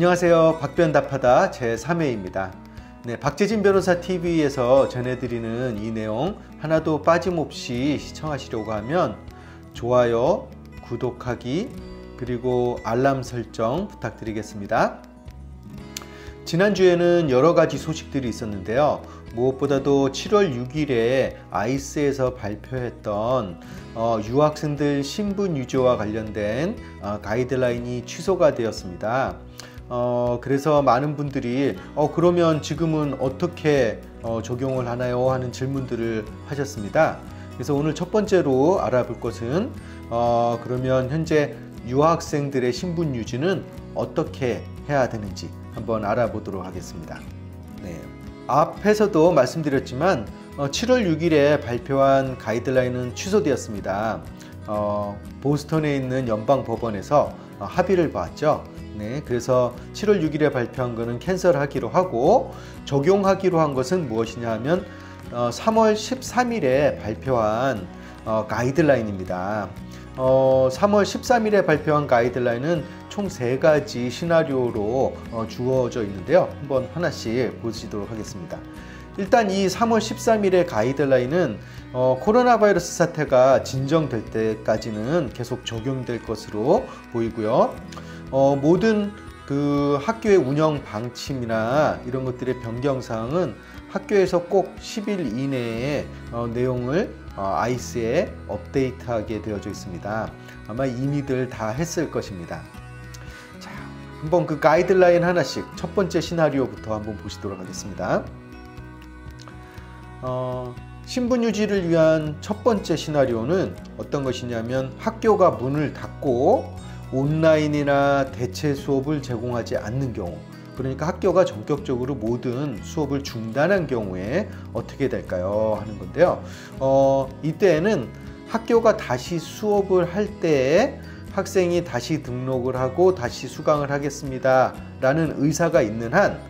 안녕하세요. 박변답하다 제3회입니다. 네, 박재진 변호사 TV에서 전해드리는 이 내용 하나도 빠짐없이 시청하시려고 하면 좋아요, 구독하기, 그리고 알람 설정 부탁드리겠습니다. 지난주에는 여러 가지 소식들이 있었는데요. 무엇보다도 7월 6일에 아이스에서 발표했던 어, 유학생들 신분 유지와 관련된 어, 가이드라인이 취소가 되었습니다. 어, 그래서 많은 분들이 어, 그러면 지금은 어떻게 어, 적용을 하나요? 하는 질문들을 하셨습니다. 그래서 오늘 첫 번째로 알아볼 것은 어, 그러면 현재 유학생들의 신분 유지는 어떻게 해야 되는지 한번 알아보도록 하겠습니다. 네. 앞에서도 말씀드렸지만 7월 어, 6일에 발표한 가이드라인은 취소되었습니다. 어, 보스턴에 있는 연방 법원에서 어, 합의를 봤죠. 네, 그래서 7월 6일에 발표한 것은 캔슬하기로 하고 적용하기로 한 것은 무엇이냐 하면 어, 3월 13일에 발표한 어, 가이드라인입니다. 어, 3월 13일에 발표한 가이드라인은 총 세 가지 시나리오로 어, 주어져 있는데요. 한번 하나씩 보시도록 하겠습니다. 일단 이 3월 13일의 가이드라인은 어, 코로나 바이러스 사태가 진정될 때까지는 계속 적용될 것으로 보이고요. 어, 모든 그 학교의 운영 방침이나 이런 것들의 변경 사항은 학교에서 꼭 10일 이내에 어, 내용을 어, 아이스에 업데이트하게 되어져 있습니다. 아마 이미들 다 했을 것입니다. 자, 한번 그 가이드라인 하나씩 첫 번째 시나리오부터 한번 보시도록 하겠습니다. 어, 신분 유지를 위한 첫 번째 시나리오는 어떤 것이냐면 학교가 문을 닫고 온라인이나 대체 수업을 제공하지 않는 경우 그러니까 학교가 전격적으로 모든 수업을 중단한 경우에 어떻게 될까요? 하는 건데요. 어, 이때에는 학교가 다시 수업을 할 때에 학생이 다시 등록을 하고 다시 수강을 하겠습니다. 라는 의사가 있는 한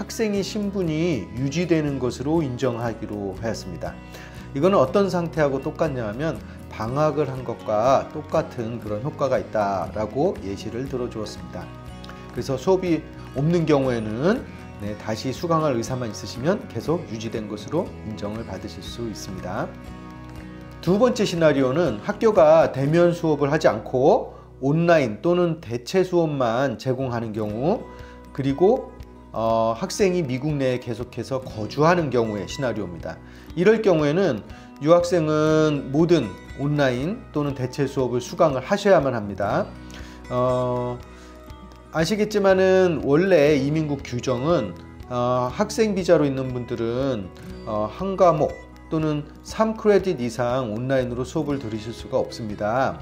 학생의 신분이 유지되는 것으로 인정하기로 하였습니다. 이거는 어떤 상태하고 똑같냐 하면 방학을 한 것과 똑같은 그런 효과가 있다라고 예시를 들어주었습니다. 그래서 수업이 없는 경우에는 네, 다시 수강할 의사만 있으시면 계속 유지된 것으로 인정을 받으실 수 있습니다. 두 번째 시나리오는 학교가 대면 수업을 하지 않고 온라인 또는 대체 수업만 제공하는 경우 그리고 어, 학생이 미국 내에 계속해서 거주하는 경우의 시나리오입니다. 이럴 경우에는 유학생은 모든 온라인 또는 대체 수업을 수강을 하셔야만 합니다. 어, 아시겠지만은 원래 이민국 규정은 어, 학생 비자로 있는 분들은 어, 한 과목 또는 3크레딧 이상 온라인으로 수업을 들으실 수가 없습니다.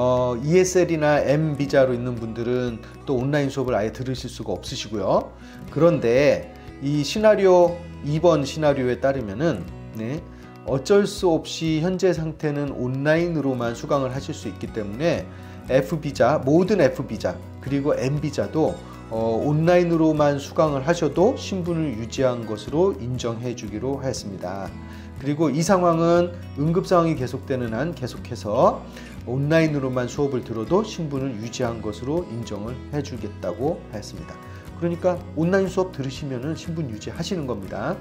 어, ESL이나 M 비자로 있는 분들은 또 온라인 수업을 아예 들으실 수가 없으시고요. 그런데 이 시나리오 2번 시나리오에 따르면은 네, 어쩔 수 없이 현재 상태는 온라인으로만 수강을 하실 수 있기 때문에 F비자, 모든 F비자, 그리고 M비자도 어, 온라인으로만 수강을 하셔도 신분을 유지한 것으로 인정해 주기로 하였습니다. 그리고 이 상황은 응급 상황이 계속되는 한 계속해서 온라인으로만 수업을 들어도 신분을 유지한 것으로 인정을 해 주겠다고 하였습니다. 그러니까 온라인 수업 들으시면 신분 유지하시는 겁니다.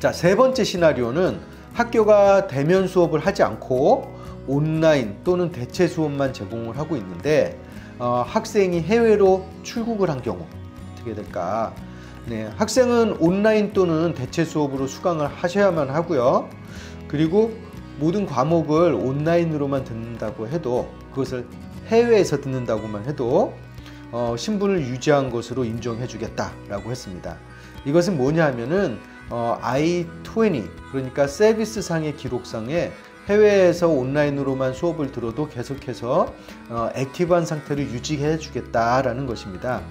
자, 세 번째 시나리오는 학교가 대면 수업을 하지 않고 온라인 또는 대체 수업만 제공을 하고 있는데 어, 학생이 해외로 출국을 한 경우 어떻게 될까? 네, 학생은 온라인 또는 대체 수업으로 수강을 하셔야만 하고요. 그리고 모든 과목을 온라인으로만 듣는다고 해도 그것을 해외에서 듣는다고만 해도 어, 신분을 유지한 것으로 인정해 주겠다라고 했습니다. 이것은 뭐냐 하면은 어, I-20 그러니까 서비스상의 기록상에 해외에서 온라인으로만 수업을 들어도 계속해서 어, active한 상태를 유지해 주겠다라는 것입니다.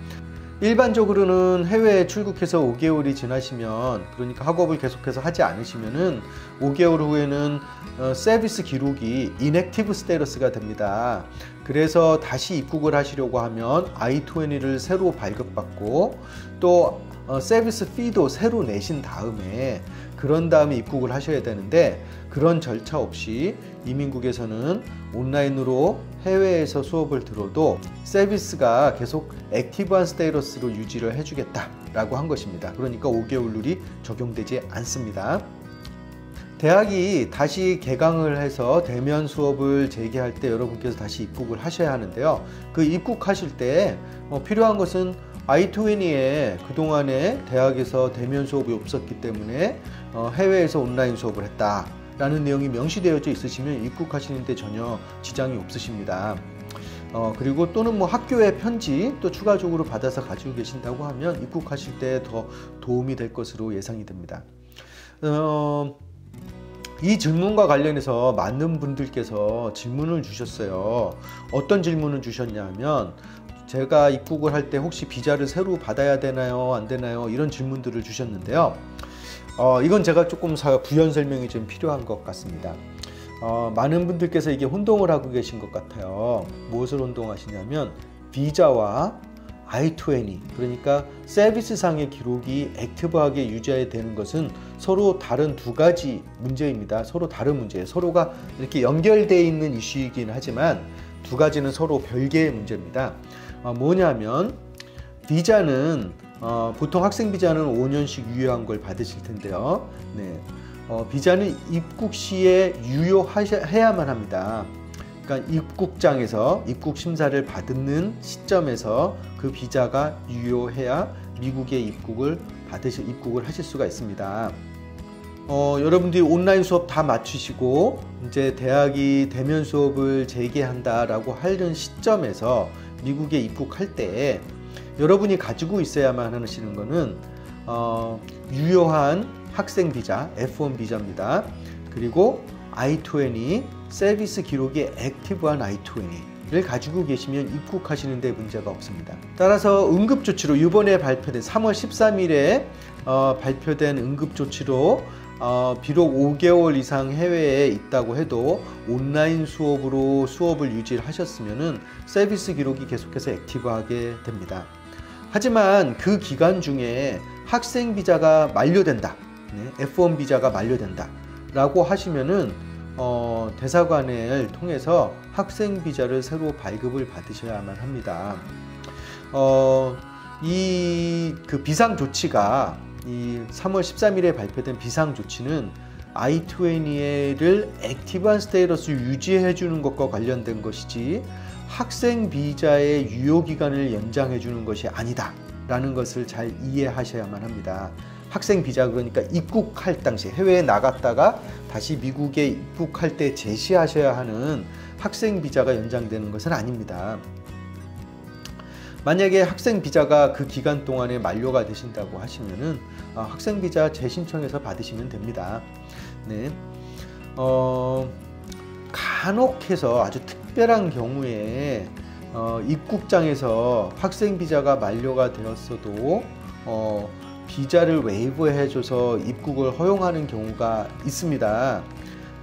일반적으로는 해외에 출국해서 5개월이 지나시면 그러니까 학업을 계속해서 하지 않으시면은 5개월 후에는 어, 서비스 기록이 인액티브 스테러스가 됩니다. 그래서 다시 입국을 하시려고 하면 I-20를 새로 발급받고 또 어, SEVIS fee도 새로 내신 다음에 그런 다음에 입국을 하셔야 되는데 그런 절차 없이 이민국에서는 온라인으로 해외에서 수업을 들어도 SEVIS가 계속 active한 status로 유지를 해주겠다라고 한 것입니다. 그러니까 5개월 룰이 적용되지 않습니다. 대학이 다시 개강을 해서 대면 수업을 재개할 때 여러분께서 다시 입국을 하셔야 하는데요. 그 입국하실 때 어, 필요한 것은 I20에 그동안에 대학에서 대면 수업이 없었기 때문에 어, 해외에서 온라인 수업을 했다. 라는 내용이 명시되어져 있으시면 입국하시는데 전혀 지장이 없으십니다. 어, 그리고 또는 뭐 학교의 편지 또 추가적으로 받아서 가지고 계신다고 하면 입국하실 때 더 도움이 될 것으로 예상이 됩니다. 어, 이 질문과 관련해서 많은 분들께서 질문을 주셨어요. 어떤 질문을 주셨냐면 제가 입국을 할 때 혹시 비자를 새로 받아야 되나요? 안 되나요? 이런 질문들을 주셨는데요. 어, 이건 제가 조금 부연 설명이 좀 필요한 것 같습니다. 어, 많은 분들께서 이게 혼동을 하고 계신 것 같아요. 무엇을 혼동하시냐면 비자와 I20 그러니까 서비스상의 기록이 액티브하게 유지해야 되는 것은 서로 다른 두 가지 문제입니다. 서로 다른 문제예요. 서로가 이렇게 연결되어 있는 이슈이긴 하지만 두 가지는 서로 별개의 문제입니다. 어, 뭐냐면 비자는 어, 보통 학생 비자는 5년씩 유효한 걸 받으실 텐데요. 네. 어, 비자는 입국 시에 유효해야만 합니다. 그러니까 입국장에서 입국 심사를 받는 시점에서 그 비자가 유효해야 미국에 입국을 받으실 입국을 하실 수가 있습니다. 어, 여러분들이 온라인 수업 다 마치시고 이제 대학이 대면 수업을 재개한다라고 하는 시점에서 미국에 입국할 때 여러분이 가지고 있어야만 하시는 것은 어, 유효한 학생 비자 F1 비자입니다. 그리고 I-20 SEVIS 기록이 active한 I-20를 가지고 계시면 입국하시는 데 문제가 없습니다. 따라서 응급조치로 이번에 발표된 3월 13일에 어, 발표된 응급조치로 어, 비록 5개월 이상 해외에 있다고 해도 온라인 수업으로 수업을 유지하셨으면 SEVIS 기록이 계속해서 active하게 됩니다. 하지만 그 기간 중에 학생 비자가 만료된다. 네, F1 비자가 만료된다. 라고 하시면은 어, 대사관을 통해서 학생 비자를 새로 발급을 받으셔야만 합니다. 어, 이 그 비상 조치가 이 3월 13일에 발표된 비상 조치는 I20를 active한 status 유지해 주는 것과 관련된 것이지 학생 비자의 유효 기간을 연장해 주는 것이 아니다 라는 것을 잘 이해하셔야만 합니다. 학생 비자 그러니까 입국할 당시 해외에 나갔다가 다시 미국에 입국할 때 제시하셔야 하는 학생 비자가 연장되는 것은 아닙니다. 만약에 학생 비자가 그 기간 동안에 만료가 되신다고 하시면은 어, 학생 비자 재신청해서 받으시면 됩니다. 네. 어, 간혹해서 아주 특별한 경우에 어, 입국장에서 학생 비자가 만료가 되었어도 어, 비자를 웨이브해줘서 입국을 허용하는 경우가 있습니다.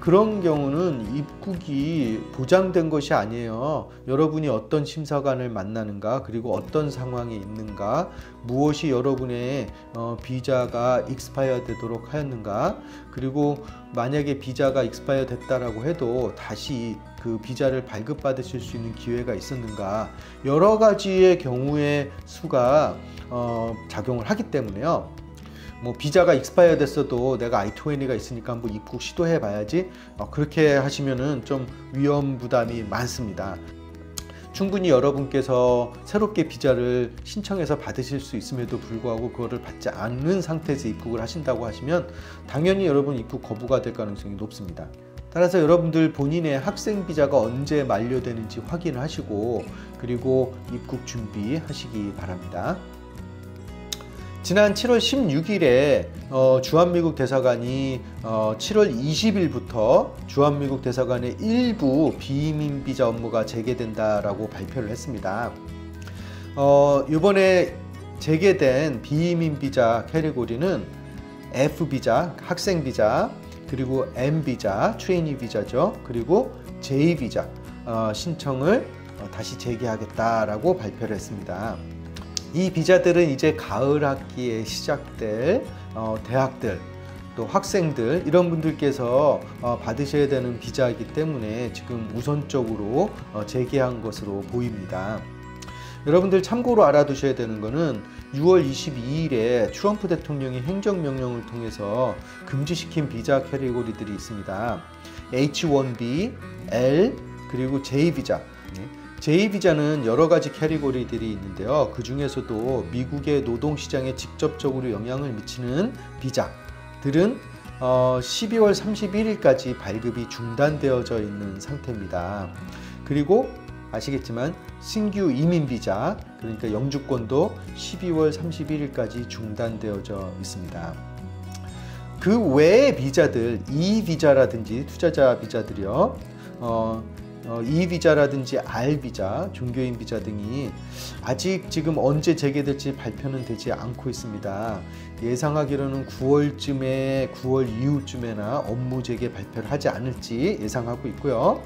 그런 경우는 입국이 보장된 것이 아니에요. 여러분이 어떤 심사관을 만나는가, 그리고 어떤 상황에 있는가, 무엇이 여러분의 어, 비자가 익스파이어 되도록 하였는가, 그리고 만약에 비자가 익스파이어 됐다라고 해도 다시 그 비자를 발급받으실 수 있는 기회가 있었는가, 여러 가지의 경우의 수가 어, 작용을 하기 때문에요. 뭐 비자가 익스파이어 됐어도 내가 I-20가 있으니까 한번 입국 시도해 봐야지 어, 그렇게 하시면은 좀 위험 부담이 많습니다. 충분히 여러분께서 새롭게 비자를 신청해서 받으실 수 있음에도 불구하고 그거를 받지 않는 상태에서 입국을 하신다고 하시면 당연히 여러분 입국 거부가 될 가능성이 높습니다. 따라서 여러분들 본인의 학생 비자가 언제 만료되는지 확인하시고 그리고 입국 준비하시기 바랍니다. 지난 7월 16일에 어, 주한미국 대사관이 어, 7월 20일부터 주한미국 대사관의 일부 비移비자 업무가 재개된다라고 발표를 했습니다. 어, 이번에 재개된 비移비자 캐리고리는 F 비자, 학생 비자, 그리고 M 비자, 트레이니 비자죠. 그리고 J 비자 어, 신청을 어, 다시 재개하겠다라고 발표를 했습니다. 이 비자들은 이제 가을 학기에 시작될 어, 대학들 또 학생들 이런 분들께서 어, 받으셔야 되는 비자이기 때문에 지금 우선적으로 어, 제기한 것으로 보입니다. 여러분들 참고로 알아두셔야 되는 것은 6월 22일에 트럼프 대통령이 행정명령을 통해서 금지시킨 비자 캐리고리들이 있습니다. H1B, L, 그리고 J 비자. J 비자는 여러 가지 캐리고리들이 있는데요. 그 중에서도 미국의 노동 시장에 직접적으로 영향을 미치는 비자들은 12월 31일까지 발급이 중단되어져 있는 상태입니다. 그리고 아시겠지만 신규 이민 비자 그러니까 영주권도 12월 31일까지 중단되어져 있습니다. 그 외의 비자들, E 비자라든지 투자자 비자들이요. 어, 어, E 비자라든지 R 비자, 종교인 비자 등이 아직 지금 언제 재개될지 발표는 되지 않고 있습니다. 예상하기로는 9월쯤에 9월 이후쯤에나 업무 재개 발표를 하지 않을지 예상하고 있고요.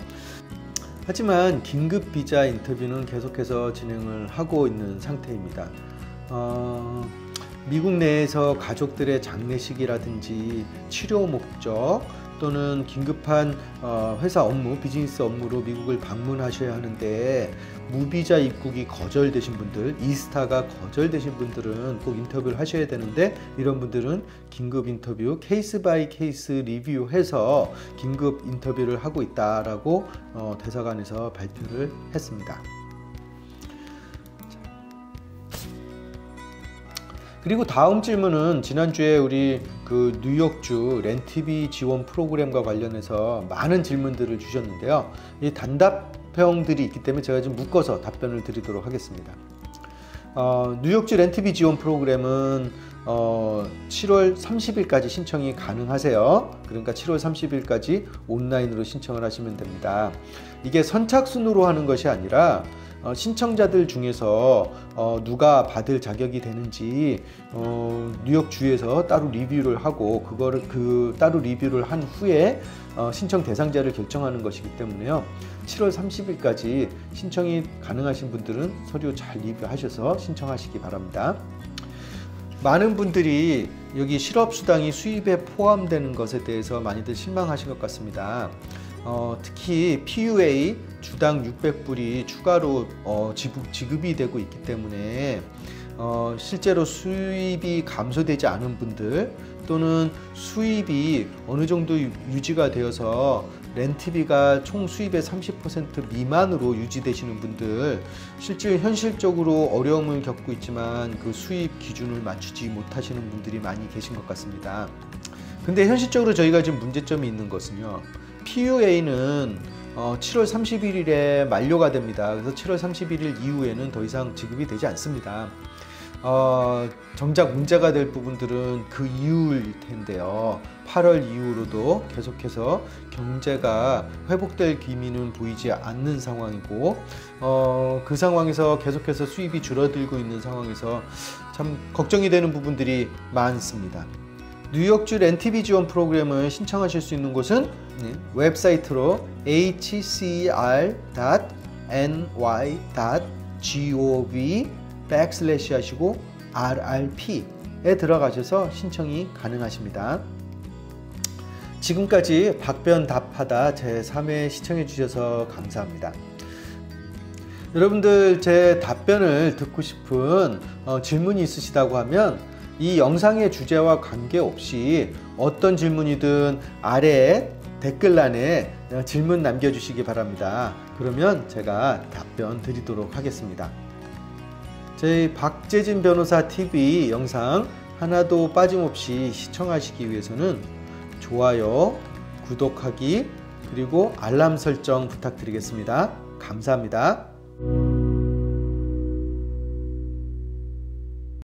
하지만 긴급 비자 인터뷰는 계속해서 진행을 하고 있는 상태입니다. 어, 미국 내에서 가족들의 장례식이라든지 치료 목적 또는 긴급한 어, 회사 업무, 비즈니스 업무로 미국을 방문하셔야 하는데 무비자 입국이 거절되신 분들, ESTA가 거절되신 분들은 꼭 인터뷰를 하셔야 되는데 이런 분들은 긴급 인터뷰, case by case 리뷰해서 긴급 인터뷰를 하고 있다라고 어, 대사관에서 발표를 했습니다. 그리고 다음 질문은 지난주에 우리 그 뉴욕주 렌티비 지원 프로그램과 관련해서 많은 질문들을 주셨는데요. 이 단답형들이 있기 때문에 제가 좀 묶어서 답변을 드리도록 하겠습니다. 어, 뉴욕주 렌티비 지원 프로그램은 어, 7월 30일까지 신청이 가능하세요. 그러니까 7월 30일까지 온라인으로 신청을 하시면 됩니다. 이게 선착순으로 하는 것이 아니라 어, 신청자들 중에서 어, 누가 받을 자격이 되는지 어, 뉴욕 주에서 따로 리뷰를 하고 그거를 그 따로 리뷰를 한 후에 어, 신청 대상자를 결정하는 것이기 때문에요. 7월 30일까지 신청이 가능하신 분들은 서류 잘 리뷰하셔서 신청하시기 바랍니다. 많은 분들이 여기 실업수당이 수입에 포함되는 것에 대해서 많이들 실망하신 것 같습니다. 어, 특히 PUA 주당 600불이 추가로 어, 지급, 지급이 되고 있기 때문에 어, 실제로 수입이 감소되지 않은 분들 또는 수입이 어느 정도 유지가 되어서 렌트비가 총 수입의 30% 미만으로 유지되시는 분들 실제 현실적으로 어려움을 겪고 있지만 그 수입 기준을 맞추지 못하시는 분들이 많이 계신 것 같습니다. 근데 현실적으로 저희가 지금 문제점이 있는 것은요. PUA는 어, 7월 31일에 만료가 됩니다. 그래서 7월 31일 이후에는 더 이상 지급이 되지 않습니다. 어, 정작 문제가 될 부분들은 그 이후일 텐데요. 8월 이후로도 계속해서 경제가 회복될 기미는 보이지 않는 상황이고, 어, 그 상황에서 계속해서 수입이 줄어들고 있는 상황에서 참 걱정이 되는 부분들이 많습니다. 뉴욕주 렌티비 지원 프로그램을 신청하실 수 있는 곳은 네, 웹사이트로 hcer.ny.gov backslash 하시고 rrp에 들어가셔서 신청이 가능하십니다. 지금까지 박변 답하다 제3회 시청해 주셔서 감사합니다. 여러분들 제 답변을 듣고 싶은 어, 질문이 있으시다고 하면 이 영상의 주제와 관계없이 어떤 질문이든 아래 댓글란에 질문 남겨주시기 바랍니다. 그러면 제가 답변 드리도록 하겠습니다. 저희 박재진 변호사 TV 영상 하나도 빠짐없이 시청하시기 위해서는 좋아요, 구독하기, 그리고 알람 설정 부탁드리겠습니다. 감사합니다.